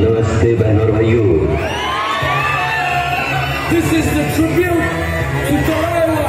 This is the tribute to Thalaiva.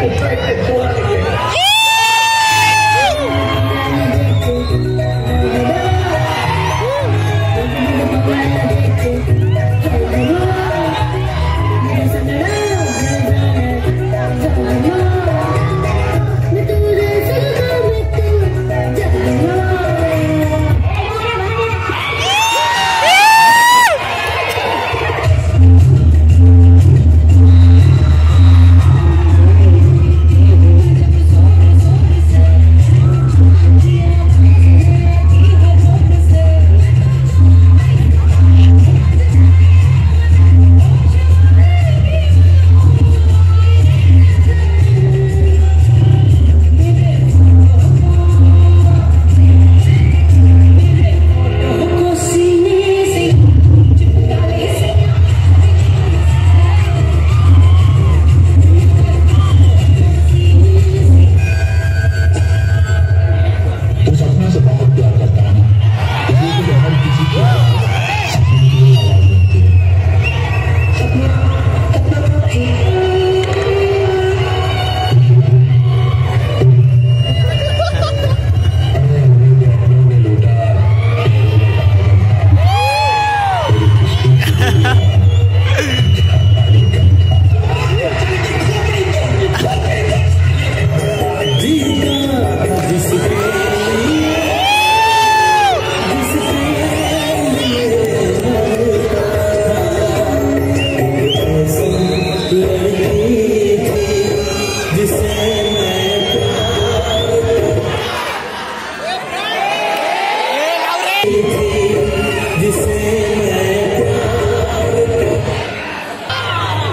国際って、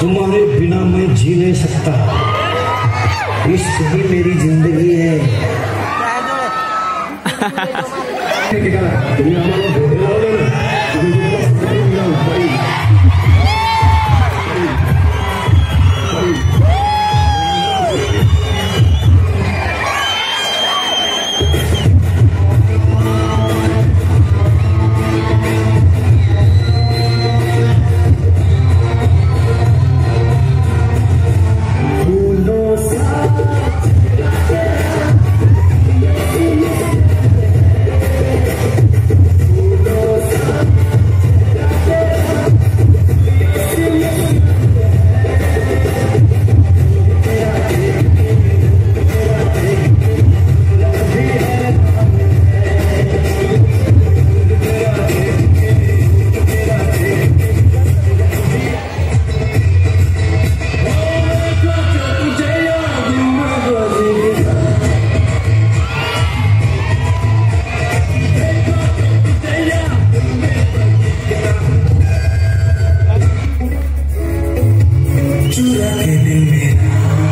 तुम्हारे बिना मैं जी नहीं सकता इश्क ही मेरी जिंदगी है के दिल में